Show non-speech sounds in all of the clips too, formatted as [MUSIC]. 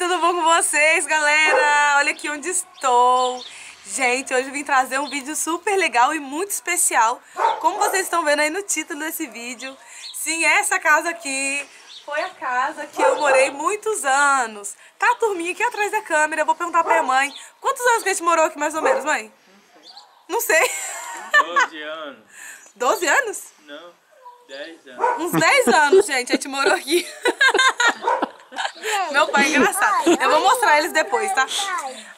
tudo bom com vocês, galera? Olha aqui onde estou. Gente, hoje eu vim trazer um vídeo super legal e muito especial. Como vocês estão vendo aí no título desse vídeo. Sim, essa casa aqui foi a casa que eu morei muitos anos. Tá a turminha aqui atrás da câmera. Eu vou perguntar pra minha mãe. Quantos anos que a gente morou aqui mais ou menos, mãe? Não sei. 12 anos. [LAUGHS] 12 anos? Não, 10 anos. Uns 10 anos, gente, a gente morou aqui. [LAUGHS] Meu pai é engraçado. Eu vou mostrar eles depois, tá?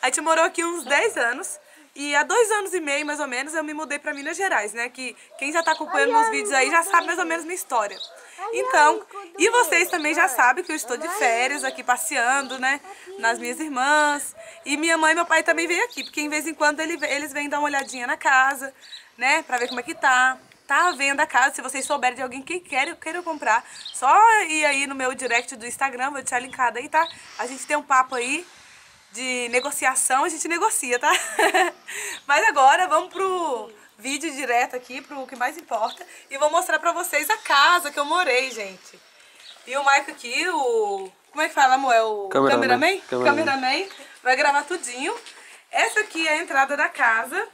A gente morou aqui uns 10 anos. E há dois anos e meio, mais ou menos, eu me mudei pra Minas Gerais, né? Que quem já tá acompanhando meus vídeos aí já sabe mais ou menos minha história. Então, e vocês também já sabem que eu estou de férias aqui passeando, né? Nas minhas irmãs. E minha mãe e meu pai também veio aqui, porque em vez em quando eles vêm dar uma olhadinha na casa, né? Pra ver como é que tá tá à venda a casa. Se vocês souberem de alguém que queira, queira comprar, só ir aí no meu direct do Instagram, vou deixar linkado aí, tá? A gente tem um papo aí de negociação, a gente negocia, tá? [LAUGHS] Mas agora vamos pro vídeo direto aqui, pro que mais importa. E vou mostrar pra vocês a casa que eu morei, gente. E o Maico aqui, o... Como é que fala, amor? É o cameraman? Cameraman. cameraman. Vai gravar tudinho. Essa aqui é a entrada da casa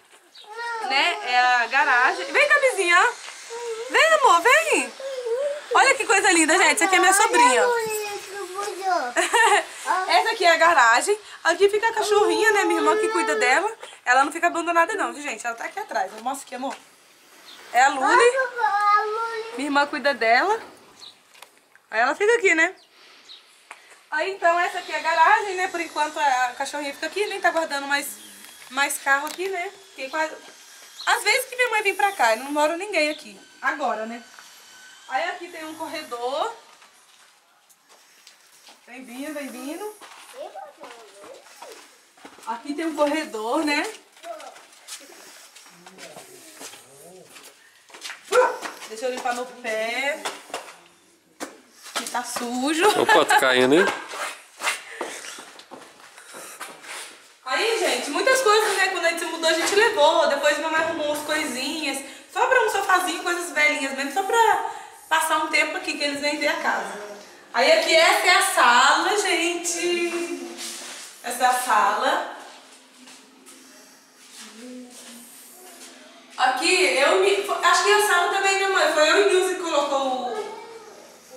né? É a garagem. Vem, Camisinha. Vem, amor, vem. Olha que coisa linda, gente. Essa aqui é minha sobrinha. [LAUGHS] Essa aqui é a garagem. Aqui fica a cachorrinha, né? Minha irmã que cuida dela. Ela não fica abandonada não, gente. Ela tá aqui atrás. Eu mostro aqui, amor. É a Luli. Minha irmã cuida dela. Aí ela fica aqui, né? Aí então essa aqui é a garagem, né? Por enquanto a cachorrinha fica aqui, nem tá guardando mais, mais carro aqui, né? Porque quase... Às vezes que minha mãe vem pra cá, não mora ninguém aqui. Agora, né? Aí aqui tem um corredor. Vem vindo, vem vindo. Aqui tem um corredor, né? Deixa eu limpar meu pé. Que tá sujo. Opa, tá caindo, hein? [LAUGHS] mudou, a gente levou. Depois minha mãe arrumou umas coisinhas. Só pra um sofazinho, coisas velhinhas mesmo. Só pra passar um tempo aqui que eles vêm ver a casa. Aí aqui essa é a sala, gente. Essa é a sala. Aqui, eu me... Acho que a sala também, minha mãe. Foi eu e Nilce que colocou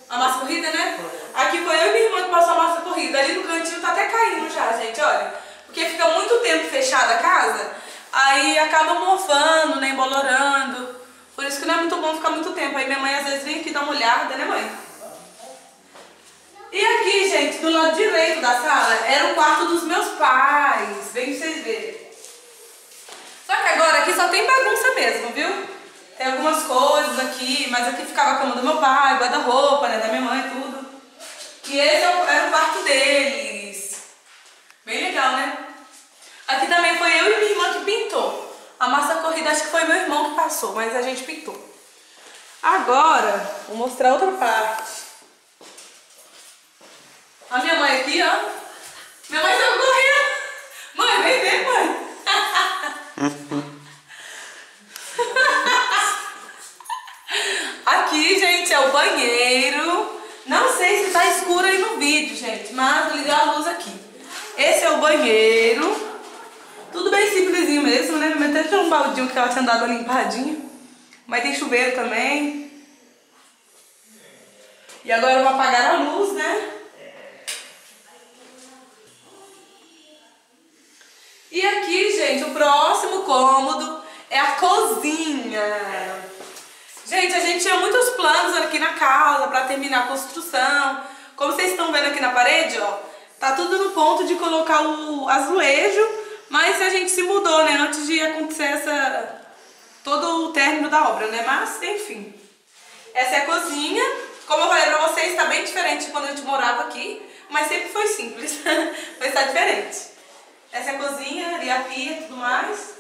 a massa corrida, né? Aqui foi eu e minha irmã que passou a massa corrida. Ali no cantinho tá até caindo já, gente, olha. Porque fica muito tempo fechada a casa aí acaba mofando, né, embolorando. Por isso que não é muito bom ficar muito tempo. Aí minha mãe às vezes vem aqui dar uma olhada, né mãe? E aqui, gente, do lado direito da sala, era o quarto dos meus pais. Vem vocês verem. Só que agora aqui só tem bagunça mesmo, viu? Tem algumas coisas aqui, mas aqui ficava a cama do meu pai, guarda-roupa, né, da minha mãe, tudo. E esse é era o quarto deles. Bem legal, né? Também foi eu e minha irmã que pintou. A massa corrida acho que foi meu irmão que passou, mas a gente pintou. Agora, vou mostrar outra parte. A minha mãe aqui, ó. Minha mãe saiu correndo. Mãe, vem ver, mãe. [LAUGHS] aqui, gente, é o banheiro. Não sei se tá escuro aí no vídeo, gente, mas vou ligar a luz aqui. Esse é o banheiro. Mesmo, né? Até tinha um baldinho que ela tinha dado uma limpadinha. Mas tem chuveiro também. E agora eu vou apagar a luz, né? E aqui, gente, o próximo cômodo é a cozinha. Gente, a gente tinha muitos planos aqui na casa para terminar a construção. Como vocês estão vendo aqui na parede, ó, tá tudo no ponto de colocar o azulejo mas a gente se mudou, né? Antes de acontecer essa... todo o término da obra, né? Mas, enfim. Essa é a cozinha. Como eu falei pra vocês, está bem diferente de quando a gente morava aqui. Mas sempre foi simples. [LAUGHS] mas está diferente. Essa é a cozinha, ali a pia e tudo mais.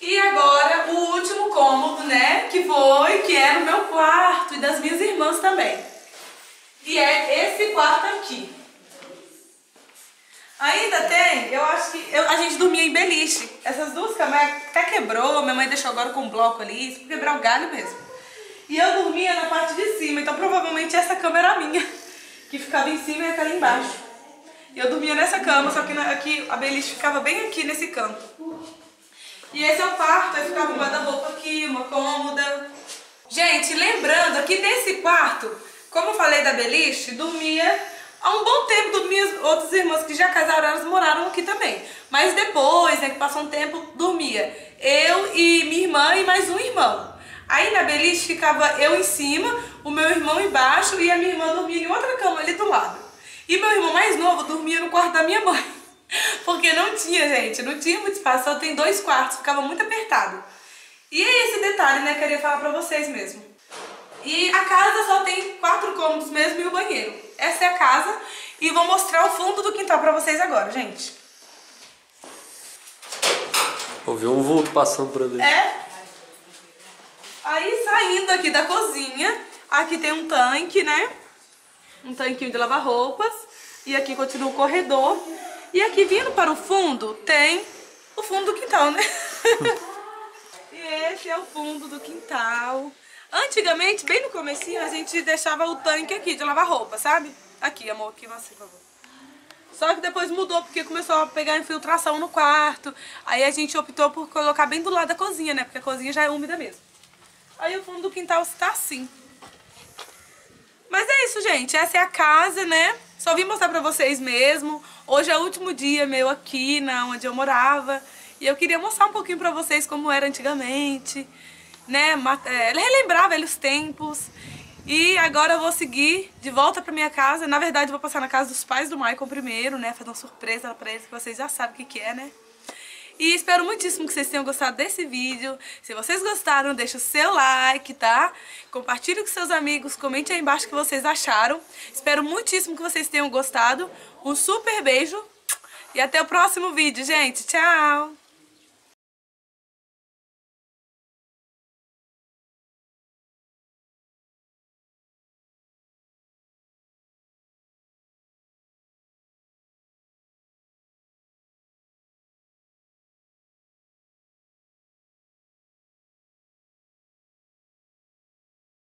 E agora o último cômodo, né? Que foi, que era o meu quarto e das minhas irmãs também. E é esse quarto aqui. Eu acho que eu, a gente dormia em beliche. Essas duas camas até quebrou, minha mãe deixou agora com um bloco ali, isso pra quebrar o galho mesmo. E eu dormia na parte de cima, então provavelmente essa cama era minha, [LAUGHS] que ficava em cima e aquela embaixo. E eu dormia nessa cama, só que na, aqui a beliche ficava bem aqui nesse canto. E esse é o quarto, aí ficava um guarda-roupa aqui, uma cômoda. Gente, lembrando que nesse quarto, como eu falei da beliche, dormia há um bom tempo, dormia outras irmãs que já casaram, elas moraram aqui também. Mas depois, né, que passou um tempo, dormia eu e minha irmã e mais um irmão. Aí na beliche ficava eu em cima, o meu irmão embaixo e a minha irmã dormia em outra cama ali do lado. E meu irmão mais novo dormia no quarto da minha mãe. [LAUGHS] Porque não tinha, gente, não tinha muito espaço, só tem dois quartos, ficava muito apertado. E é esse detalhe, né, que eu queria falar pra vocês mesmo. E a casa só tem quatro cômodos mesmo e o banheiro. Essa é a casa e vou mostrar o fundo do quintal pra vocês agora, gente. Ouviu um vulto passando por ali. É. Aí saindo aqui da cozinha, aqui tem um tanque, né? Um tanquinho de lavar roupas. E aqui continua o corredor. E aqui vindo para o fundo tem o fundo do quintal, né? [LAUGHS] e esse é o fundo do quintal. Antigamente, bem no comecinho, a gente deixava o tanque aqui de lavar roupa, sabe? Aqui, amor, aqui você, por favor. Só que depois mudou porque começou a pegar infiltração no quarto. Aí a gente optou por colocar bem do lado da cozinha, né? Porque a cozinha já é úmida mesmo. Aí o fundo do quintal está assim. Mas é isso, gente. Essa é a casa, né? Só vim mostrar pra vocês mesmo. Hoje é o último dia meu aqui, na onde eu morava. E eu queria mostrar um pouquinho pra vocês como era antigamente, né? É, relembrar velhos tempos. E agora eu vou seguir de volta pra minha casa. Na verdade, eu vou passar na casa dos pais do Michael primeiro, né? Fazer uma surpresa pra eles, que vocês já sabem o que, que é, né? E espero muitíssimo que vocês tenham gostado desse vídeo. Se vocês gostaram, deixa o seu like, tá? Compartilhe com seus amigos, comente aí embaixo o que vocês acharam. Espero muitíssimo que vocês tenham gostado. Um super beijo e até o próximo vídeo, gente. Tchau!